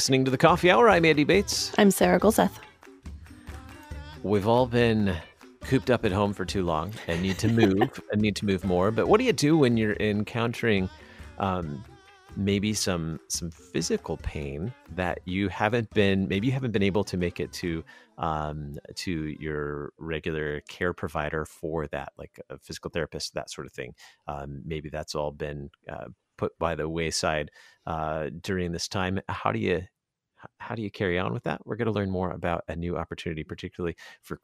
listening to the Coffee Hour. I'm Andy Bates. I'm Sarah Golseth. We've all been cooped up at home for too long and need to move and need to move more. But what do you do when you're encountering um, maybe some some physical pain that you haven't been maybe you haven't been able to make it to um, to your regular care provider for that, like a physical therapist, that sort of thing. Um, maybe that's all been uh, put by the wayside uh, during this time. How do you how do you carry on with that? We're going to learn more about a new opportunity, particularly for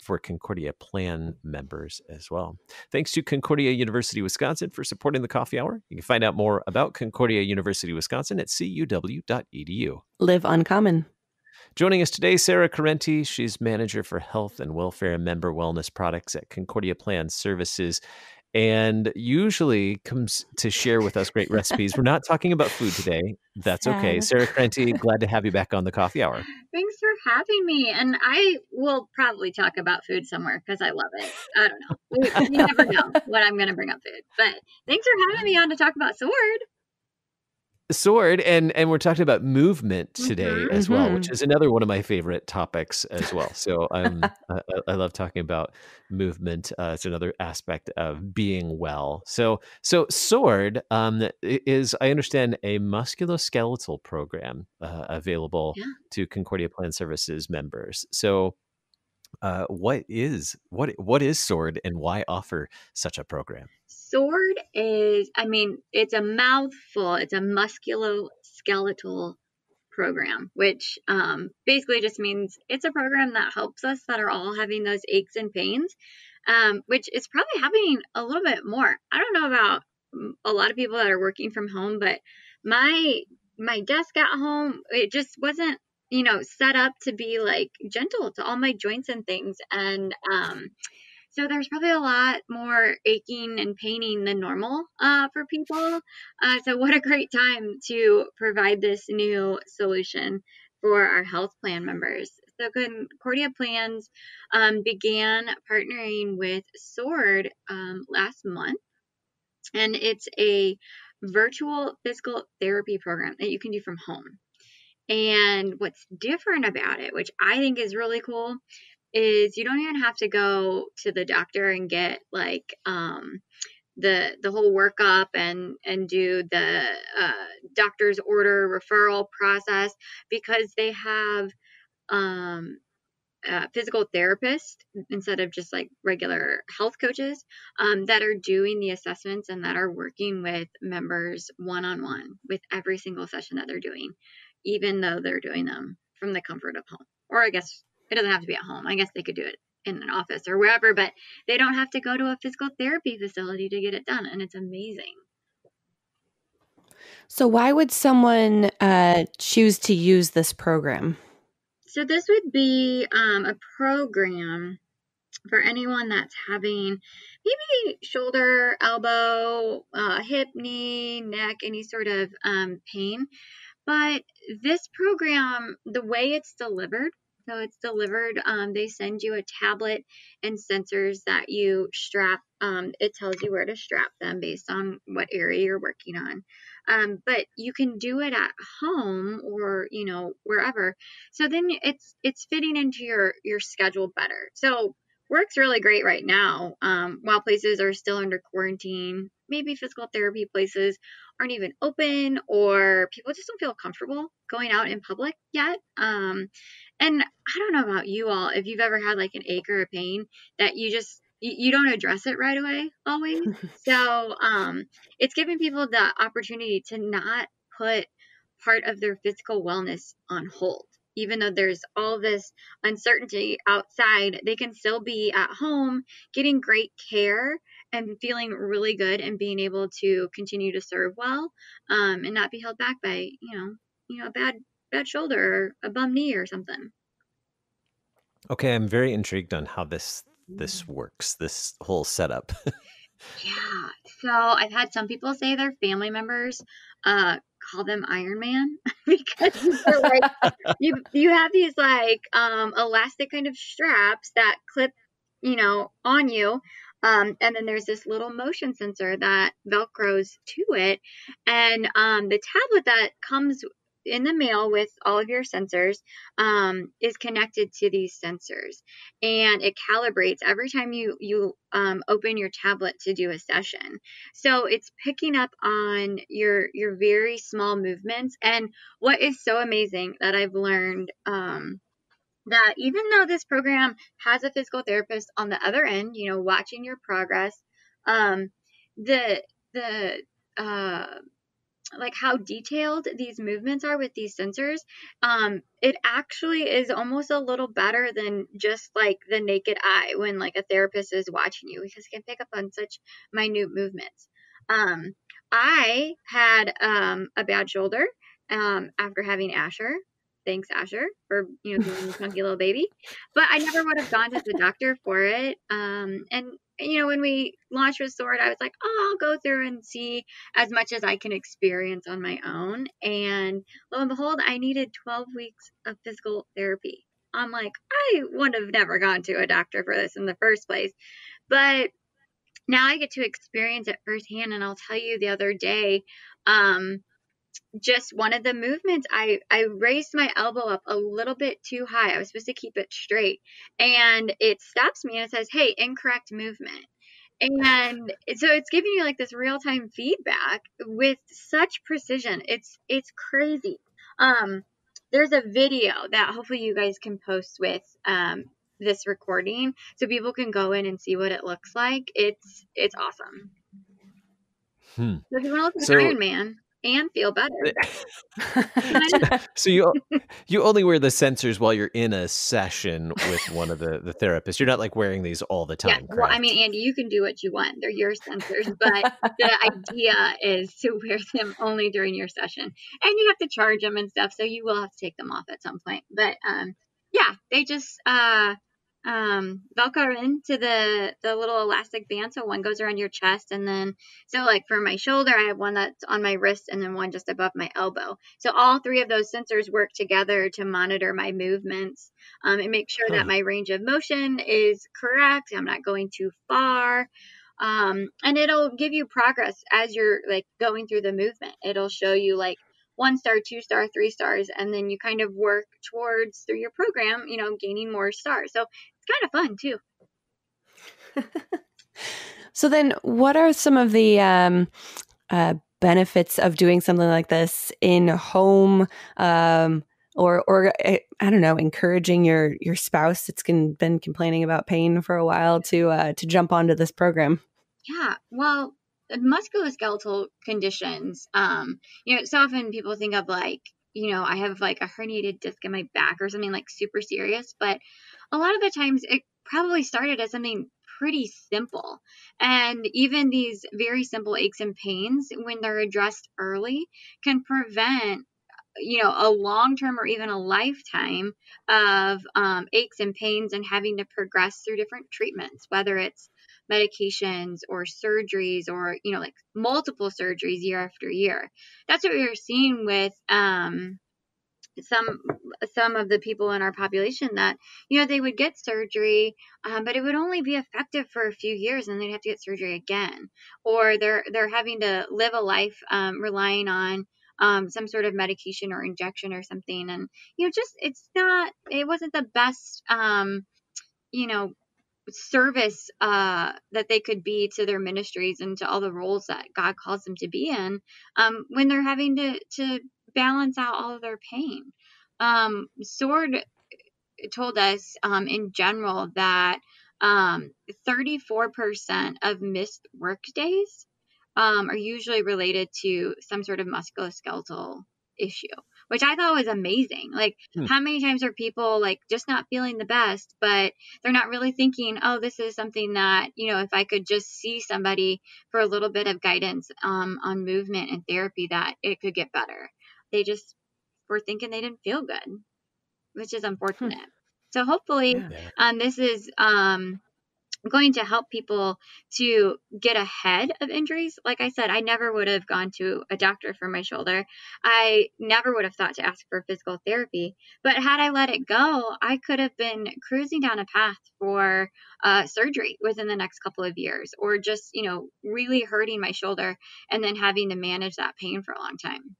for Concordia Plan members as well. Thanks to Concordia University Wisconsin for supporting the Coffee Hour. You can find out more about Concordia University Wisconsin at cuw.edu. Live uncommon. Joining us today, Sara Correnti. She's manager for health and welfare and member wellness products at Concordia Plan Services and usually comes to share with us great recipes. We're not talking about food today. That's okay. Sara Correnti, glad to have you back on the coffee hour. Thanks for having me. And I will probably talk about food somewhere because I love it. I don't know. We, you never know what I'm going to bring up food. But thanks for having me on to talk about sword sword and and we're talking about movement today mm-hmm. as well which mm-hmm. is another one of my favorite topics as well so um I, I, love talking about movement uh, it's another aspect of being well so so sword um is i understand a musculoskeletal program uh, available yeah. to concordia plan services members so uh, what is what what is sword and why offer such a program sword is, I mean, it's a mouthful. It's a musculoskeletal program, which um, basically just means it's a program that helps us that are all having those aches and pains, um, which is probably happening a little bit more. I don't know about a lot of people that are working from home, but my my desk at home it just wasn't you know set up to be like gentle to all my joints and things and um so there's probably a lot more aching and paining than normal uh, for people. Uh, so what a great time to provide this new solution for our health plan members. So Concordia Plans um, began partnering with Sword um, last month, and it's a virtual physical therapy program that you can do from home. And what's different about it, which I think is really cool, is you don't even have to go to the doctor and get like um, the the whole workup and and do the uh, doctor's order referral process because they have um, physical therapists instead of just like regular health coaches um, that are doing the assessments and that are working with members one on one with every single session that they're doing, even though they're doing them from the comfort of home. Or I guess it doesn't have to be at home. I guess they could do it in an office or wherever, but they don't have to go to a physical therapy facility to get it done. And it's amazing. So, why would someone uh, choose to use this program? So, this would be um, a program for anyone that's having maybe shoulder, elbow, uh, hip, knee, neck, any sort of um, pain. But this program, the way it's delivered, so it's delivered. Um, they send you a tablet and sensors that you strap. Um, it tells you where to strap them based on what area you're working on. Um, but you can do it at home or you know wherever. So then it's it's fitting into your your schedule better. So works really great right now um, while places are still under quarantine. Maybe physical therapy places aren't even open or people just don't feel comfortable going out in public yet. Um, and I don't know about you all, if you've ever had like an ache or a pain that you just you, don't address it right away always. so um, it's giving people the opportunity to not put part of their physical wellness on hold. Even though there's all this uncertainty outside, they can still be at home getting great care and feeling really good and being able to continue to serve well um, and not be held back by you know you know a bad bad shoulder or a bum knee or something okay i'm very intrigued on how this this mm. works this whole setup yeah so i've had some people say their family members uh call them iron man because they're like you you have these like um elastic kind of straps that clip you know on you. Um, and then there's this little motion sensor that velcros to it. And um, the tablet that comes in the mail with all of your sensors um, is connected to these sensors. And it calibrates every time you you um, open your tablet to do a session. So it's picking up on your your very small movements. And what is so amazing that i've learned um, that even though this program has a physical therapist on the other end, you know, watching your progress, um, the the uh, like how detailed these movements are with these sensors, um, it actually is almost a little better than just like the naked eye when like a therapist is watching you because it can pick up on such minute movements. Um, I had um, a bad shoulder um, after having Asher thanks Asher for you know being a chunky little baby. But I never would have gone to the doctor for it. Um, and you know when we launched Sword, I was like, oh, I'll go through and see as much as I can experience on my own. And lo and behold, I needed 12 weeks of physical therapy. I'm like, I would have never gone to a doctor for this in the first place. But now I get to experience it firsthand. And I'll tell you the other day, um, just one of the movements I I raised my elbow up a little bit too high. I was supposed to keep it straight and it stops me and it says, "Hey, incorrect movement." And so it's giving you like this real-time feedback with such precision. It's it's crazy. Um there's a video that hopefully you guys can post with um this recording so people can go in and see what it looks like. It's it's awesome. Hmm. So if you want to look at so, Iron Man, and feel better. so you you only wear the sensors while you're in a session with one of the the therapists. You're not like wearing these all the time. Yeah, well, I mean, Andy, you can do what you want. They're your sensors, but the idea is to wear them only during your session, and you have to charge them and stuff. So you will have to take them off at some point. But um, yeah, they just uh um velcro into the the little elastic band so one goes around your chest and then so like for my shoulder i have one that's on my wrist and then one just above my elbow so all three of those sensors work together to monitor my movements um, and make sure huh. that my range of motion is correct i'm not going too far um, and it'll give you progress as you're like going through the movement it'll show you like one star, two star, three stars, and then you kind of work towards through your program, you know, gaining more stars. So kind of fun too. so then, what are some of the um, uh, benefits of doing something like this in home? Um, or, or eh, I don't know, encouraging your your spouse that's been complaining about pain for a while to uh, to jump onto this program. Yeah, well, musculoskeletal conditions, um, you know, so often people think of like, you know, I have like a herniated disc in my back or something like super serious, but a lot of the times it probably started as something pretty simple. And even these very simple aches and pains, when they're addressed early, can prevent you know a long term or even a lifetime of um, aches and pains and having to progress through different treatments whether it's medications or surgeries or you know like multiple surgeries year after year. That's what we are seeing with um, some some of the people in our population that you know they would get surgery um, but it would only be effective for a few years and they'd have to get surgery again. Or they're they're having to live a life um, relying on um, some sort of medication or injection or something and you know just it's not it wasn't the best um, you know service uh, that they could be to their ministries and to all the roles that God calls them to be in um, when they're having to to balance out all of their pain. Um, Sword told us um, in general that um, 34% of missed work days um, are usually related to some sort of musculoskeletal issue which I thought was amazing. Like, hmm. how many times are people like just not feeling the best, but they're not really thinking, oh, this is something that, you know, if I could just see somebody for a little bit of guidance um, on movement and therapy, that it could get better. They just were thinking they didn't feel good, which is hmm. unfortunate. Hmm. So hopefully, yeah. um, this is um, going to help people to get ahead of injuries. Like I said, I never would have gone to a doctor for my shoulder. I never would have thought to ask for physical therapy. But had I let it go, I could have been cruising down a path for uh, surgery within the next couple of years, or just, you know, really hurting my shoulder and then having to manage that pain for a long time.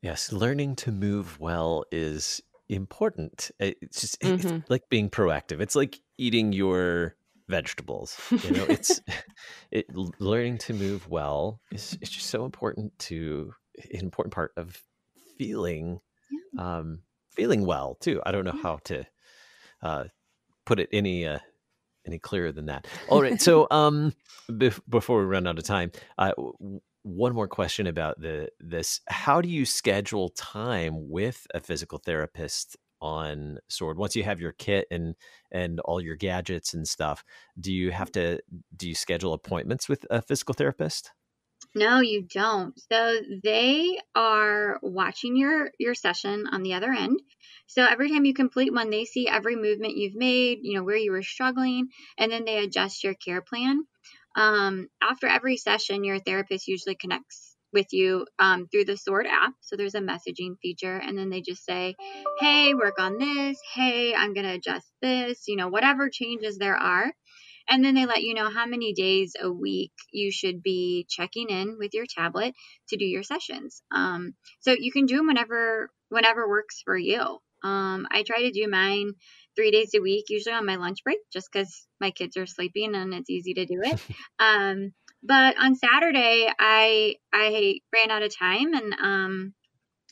Yes, learning to move well is important. It's just it's hmm like being proactive. It's like eating your vegetables. You know, it's it learning to move well is it's just so important to an important part of feeling Yeah. um feeling well too. I don't know Yeah. how to uh put it any uh any clearer than that. All right. So, um, bef- before we run out of time, uh, one more question about the this: How do you schedule time with a physical therapist on Sword? Once you have your kit and and all your gadgets and stuff, do you have to do you schedule appointments with a physical therapist? No, you don't. So they are watching your your session on the other end. So every time you complete one, they see every movement you've made, you know, where you were struggling, and then they adjust your care plan. Um, after every session, your therapist usually connects with you um, through the Sword app. So there's a messaging feature, and then they just say, "Hey, work on this. Hey, I'm gonna adjust this. You know, whatever changes there are." And then they let you know how many days a week you should be checking in with your tablet to do your sessions. Um, so you can do them whenever whenever works for you. Um, I try to do mine three days a week, usually on my lunch break, just because my kids are sleeping and it's easy to do it. Um, but on Saturday, I I ran out of time and um,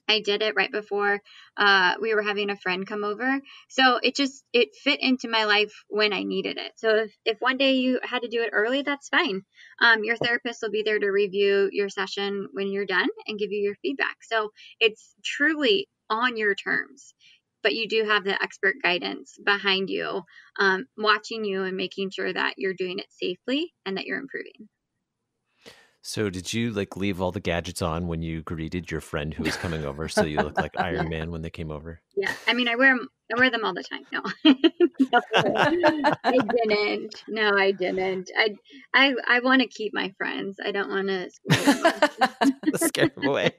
I did it right before uh, we were having a friend come over. So it just it fit into my life when I needed it. So if, if one day you had to do it early, that's fine. Um, your therapist will be there to review your session when you're done and give you your feedback. So it's truly on your terms. But you do have the expert guidance behind you, um, watching you and making sure that you're doing it safely and that you're improving. So, did you like leave all the gadgets on when you greeted your friend who was coming over, so you look like Iron Man when they came over? Yeah, I mean, I wear 'em I wear them all the time. No, No, I didn't. No, I didn't. I I I want to keep my friends. I don't want to scare. Scare them away.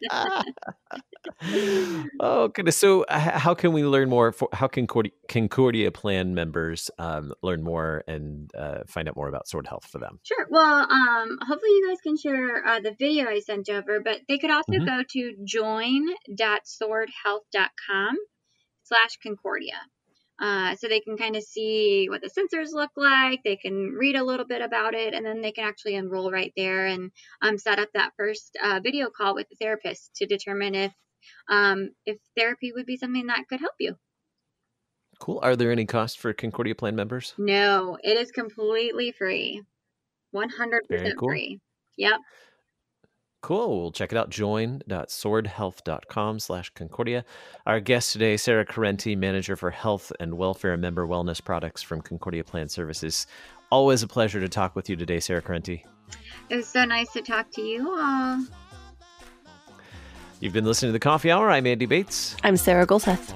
Oh goodness! So, how can we learn more? For, how can Concordia, Concordia Plan members um, learn more and uh, find out more about Sword Health for them? Sure. Well, um, hopefully you guys can share uh, the video I sent over, but they could also Mhm. go to join.swordhealth.com slash Concordia. Uh, so they can kind of see what the sensors look like. They can read a little bit about it, and then they can actually enroll right there and um, set up that first uh, video call with the therapist to determine if um, if therapy would be something that could help you. Cool. Are there any costs for Concordia Plan members? No, it is completely free, 100% Very cool. free. Yep. Cool. We'll check it out. Join.swordhealth.com slash Concordia. Our guest today, Sara Correnti, Manager for Health and Welfare Member Wellness Products from Concordia Plan Services. Always a pleasure to talk with you today, Sara Correnti. It was so nice to talk to you all. You've been listening to the Coffee Hour. I'm Andy Bates. I'm Sarah Golseth.